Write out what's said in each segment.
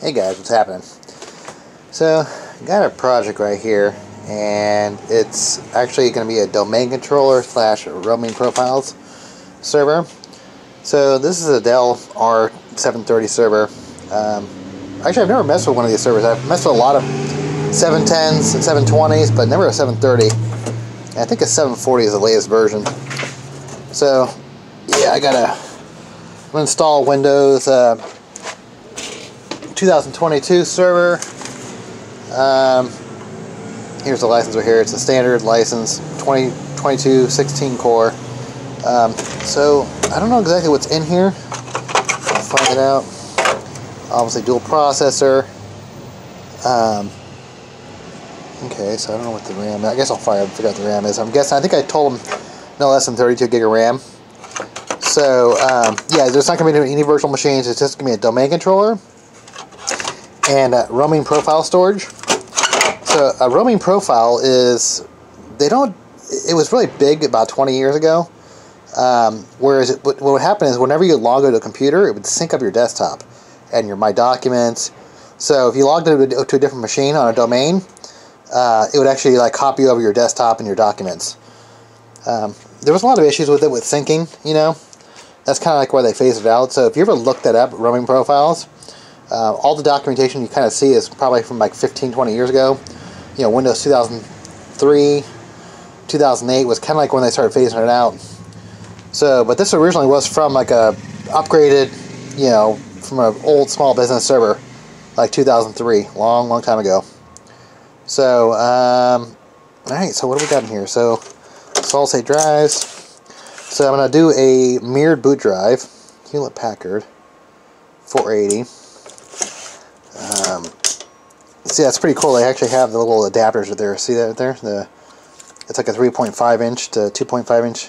Hey guys, what's happening? So, got a project right here, and it's actually going to be a domain controller slash roaming profiles server. So this is a Dell R730 server. Um, actually, I've never messed with one of these servers. I've messed with a lot of 710s and 720s, but never a 730. And I think a 740 is the latest version. So, yeah, I gotta install Windows. Uh, 2022 server. Um, here's the license right here. It's a standard license, 2022 16 core. Um, so I don't know exactly what's in here. I'll find it out. Obviously, dual processor. Um, okay, so I don't know what the RAM. I guess I'll fire. Figure out the RAM is. I'm guessing. I think I told them no less than 32 gig of RAM. So um, yeah, there's not going to be any virtual machines. It's just going to be a domain controller and uh, roaming profile storage. So a roaming profile is they don't. It was really big about 20 years ago. Um, whereas it, what would happen is whenever you log into a computer, it would sync up your desktop and your My Documents. So if you logged into to a different machine on a domain, uh, it would actually like copy over your desktop and your documents. Um, there was a lot of issues with it with syncing, you know. That's kind of like why they phased it out. So if you ever looked that up, roaming profiles, uh, all the documentation you kind of see is probably from like 15, 20 years ago. You know, Windows 2003, 2008 was kind of like when they started phasing it out. So, but this originally was from like a upgraded, you know, from an old small business server, like 2003, long, long time ago. So, um, all right. So what do we got in here? So, solid state drives. So I'm going to do a mirrored boot drive, Hewlett Packard 480. Um, see, that's pretty cool. They actually have the little adapters there. See that there? The it's like a 3.5 inch to 2.5 inch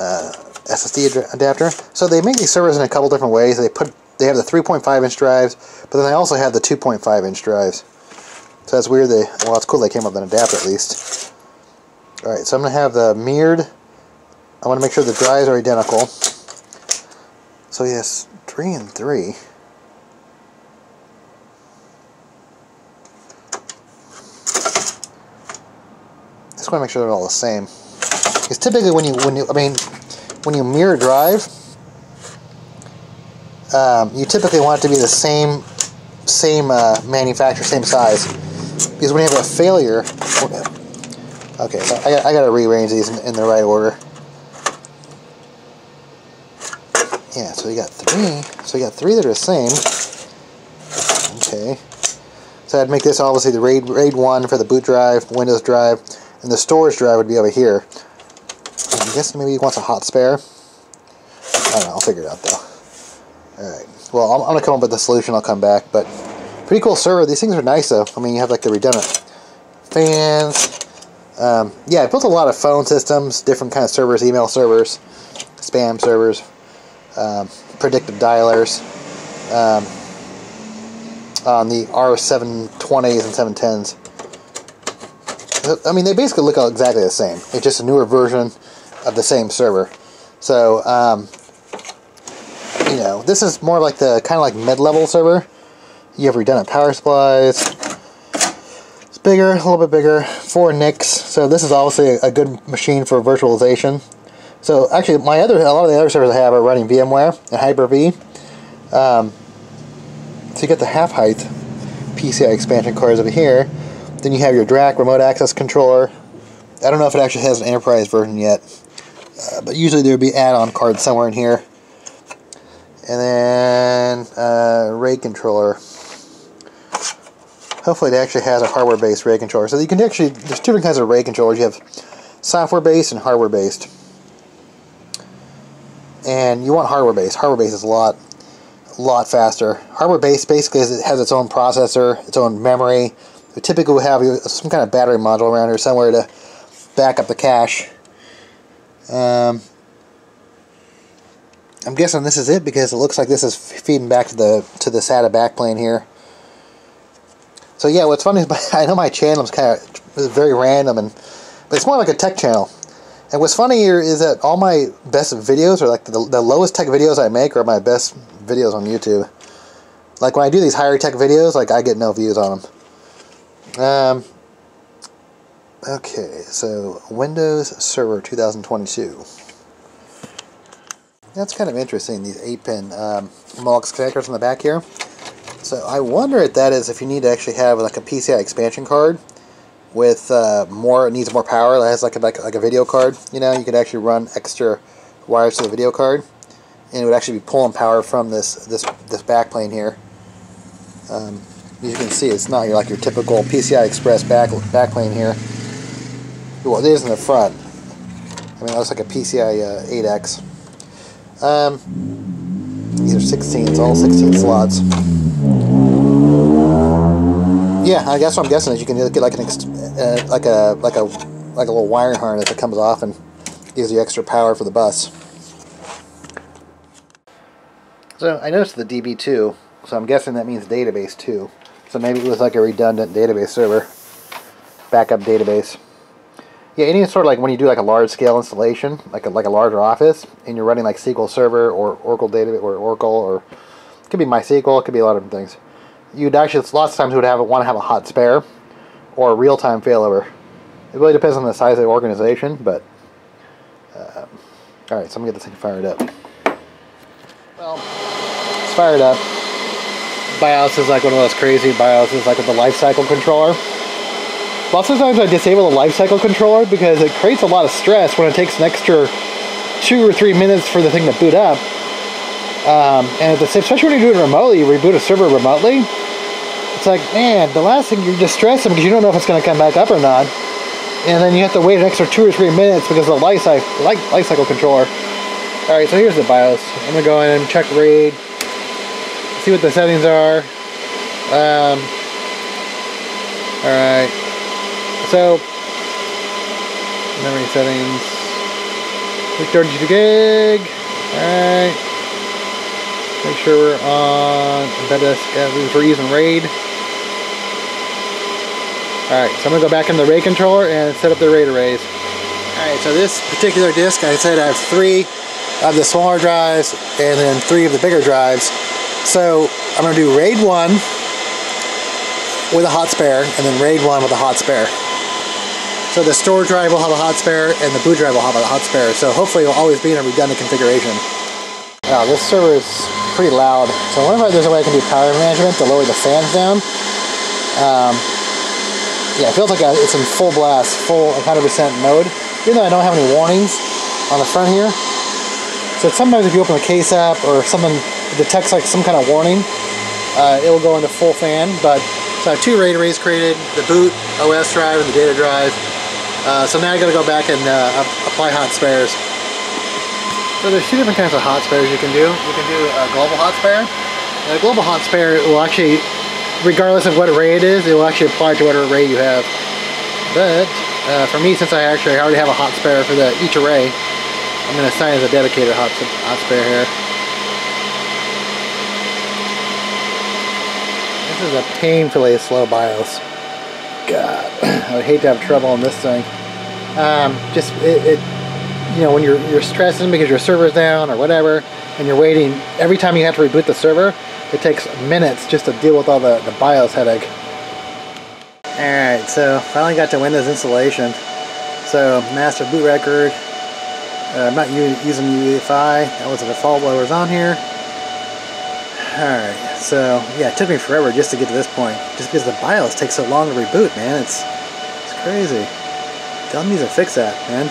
uh, SSD adapter. So they make these servers in a couple different ways. They put they have the 3.5 inch drives, but then they also have the 2.5 inch drives. So that's weird. They well, it's cool they came up with an adapter at least. All right, so I'm gonna have the mirrored. I want to make sure the drives are identical. So yes, three and three. Just want to make sure they're all the same. Because typically when you when you I mean when you mirror drive, um, you typically want it to be the same same uh, manufacturer, same size. Because when you have a failure, okay, so I got I got to rearrange these in, in the right order. Yeah, so you got three. So you got three that are the same. Okay. So I'd make this obviously the RAID RAID one for the boot drive, Windows drive, and the storage drive would be over here. I'm guessing maybe he wants a hot spare. I don't know, I'll figure it out though. Alright, well, I'm, I'm to come up with the solution, I'll come back, but pretty cool server. These things are nice though. I mean, you have like the redundant fans. Um, yeah, I built a lot of phone systems, different kind of servers, email servers, spam servers, um, predictive dialers. Um, on the R720s and 710s. I mean, they basically look exactly the same. It's just a newer version of the same server. So, um, you know, this is more like the kind of like mid-level server. You have redundant power supplies. It's bigger, a little bit bigger. Four NICs. So this is obviously a, good machine for virtualization. So actually, my other a lot of the other servers I have are running VMware and Hyper-V. Um, so you get the half height PCI expansion cards over here. Then you have your DRAC remote access controller. I don't know if it actually has an enterprise version yet, uh, but usually there would be add-on cards somewhere in here. And then uh, RAID controller. Hopefully it actually has a hardware-based RAID controller. So you can actually, there's two different kinds of RAID controllers. You have software-based and hardware-based. And you want hardware-based. Hardware-based is a lot, a lot faster. Hardware-based basically has its own processor, its own memory, we typically would have some kind of battery module around here somewhere to back up the cache. Um, I'm guessing this is it because it looks like this is feeding back to the to the SATA backplane here. So yeah, what's funny is I know my channel is kind of very random, and but it's more like a tech channel. And what's funny here is that all my best videos are like the, the lowest tech videos I make are my best videos on YouTube. like when I do these higher tech videos, like I get no views on them. Um, okay, so Windows Server 2022. That's kind of interesting, these 8-pin um, Molex connectors on the back here. So I wonder if that is if you need to actually have like a PCI expansion card with uh, more, needs more power, that has like a, like, like a video card, you know, you could actually run extra wires to the video card and it would actually be pulling power from this this this backplane here. Um, as you can see, it's not like your typical PCI Express back backplane here. Well, it is in the front. I mean, it looks like a PCI uh, 8X. Um, these are 16s, all 16 slots. Yeah, I guess what I'm guessing is you can get like an uh, like a like a like a little wiring harness that comes off and gives you extra power for the bus. So I noticed the DB2, so I'm guessing that means database 2. So maybe it was like a redundant database server, backup database. Yeah, any sort of like when you do like a large scale installation, like a, like a larger office, and you're running like SQL Server or Oracle database or Oracle or it could be MySQL, it could be a lot of different things. You'd actually lots of times would have want to have a hot spare or a real time failover. It really depends on the size of the organization, but uh, all right, so I'm gonna get this thing fired up. Well, it's fired up. BIOS is like one of those crazy BIOSes, like with the lifecycle controller. Lots of times I disable the lifecycle controller because it creates a lot of stress when it takes an extra two or three minutes for the thing to boot up. Um, and the, especially when you do it remotely, you reboot a server remotely. It's like, man, the last thing you're just stressing because you don't know if it's going to come back up or not. And then you have to wait an extra two or three minutes because of the life, cycle controller. Alright, so here's the BIOS. I'm going to go in and check RAID, see what the settings are. Um, Alright, so memory settings, 32 gig. Alright, make sure we're on embedded, yeah, we're using RAID. Alright, so I'm to go back in the RAID controller and set up the RAID arrays. Alright, so this particular disk, I said I have three of the smaller drives and then three of the bigger drives. So I'm going to do RAID 1 with a hot spare and then RAID 1 with a hot spare. So the store drive will have a hot spare and the boot drive will have a hot spare. So hopefully it will always be in a redundant configuration. Now this server is pretty loud. So I wonder if there's a way I can do power management to lower the fans down. Um, yeah, it feels like it's in full blast, full 100% mode. Even though I don't have any warnings on the front here. So sometimes if you open the case up or something detects like some kind of warning, uh, it will go into full fan. But so I have two RAID arrays created, the boot OS drive and the data drive. Uh, so now I got to go back and uh, apply hot spares. So there's two different kinds of hot spares you can do. You can do a global hot spare. And a global hot spare will actually, regardless of what array it is, it will actually apply to whatever array you have. But uh, for me, since I actually already have a hot spare for the each array, I'm going to assign as a dedicated hot, hot spare here. This is a painfully slow BIOS. God, I would hate to have trouble on this thing. Um, just, it, it, you know, when you're, you're stressing because your server's down or whatever, and you're waiting, every time you have to reboot the server, it takes minutes just to deal with all the, the BIOS headache. Alright, so finally got to Windows installation. So, master boot record, uh, I'm not using UEFI. That was the default while I was on here. Alright, so yeah, it took me forever just to get to this point. Just because the BIOS takes so long to reboot, man. It's it's crazy. Tell me to fix that, man.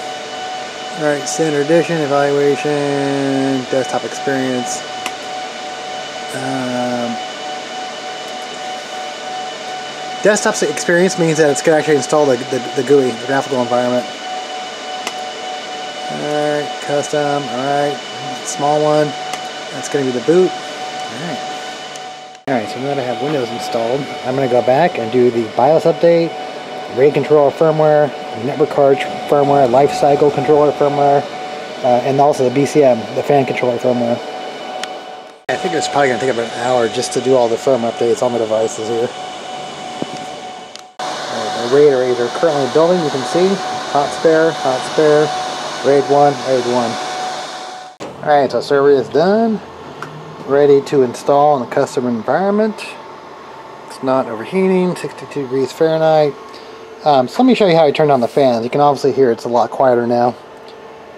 Alright, standard edition, evaluation, desktop experience. Um, desktop experience means that it's going to actually install the, the, the GUI, the graphical environment. Alright, custom, alright, small one. That's going to be the boot. Alright. Alright, so now that I have Windows installed, I'm going to go back and do the BIOS update, RAID controller firmware, network card firmware, lifecycle controller firmware, uh, and also the BCM, the fan controller firmware. I think it's probably going to take about an hour just to do all the firmware updates on the devices here. Right, the RAID arrays are currently building, you can see. Hot spare, hot spare, RAID 1, RAID 1. Alright, so server is done. Ready to install in a custom environment. It's not overheating, 62 degrees Fahrenheit. Um, so let me show you how I turned on the fans. You can obviously hear it's a lot quieter now.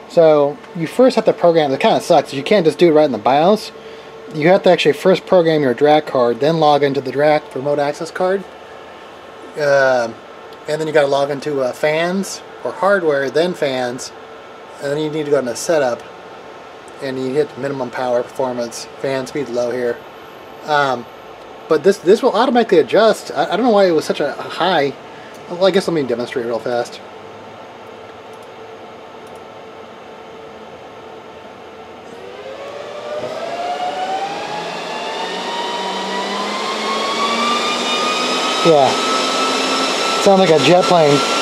So you first have to program, it kind of sucks, you can't just do it right in the BIOS. You have to actually first program your DRAC card, then log into the DRAC remote access card. Uh, and then you got to log into uh, fans or hardware, then fans, and then you need to go into setup, and you hit minimum power performance, fan speed low here. Um, but this this will automatically adjust. I, I, don't know why it was such a high. Well, I guess let me demonstrate real fast. Yeah. Sounds like a jet plane.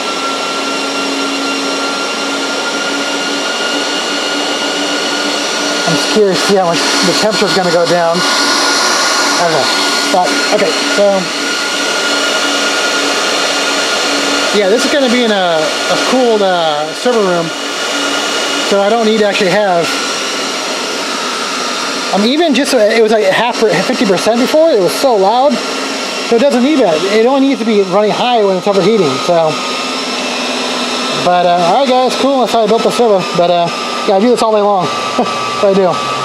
Just curious to see how much the temperature is going to go down. Okay, but, okay, so, yeah, this is going to be in a, a cooled uh, server room, so I don't need to actually have, I'm um, even just, it was like half, 50% before, it was so loud, so it doesn't need that. It only needs to be running high when it's overheating. So, but uh, all right, guys, cool. That's how I built the server. But uh, yeah, I do this all day long. what I do.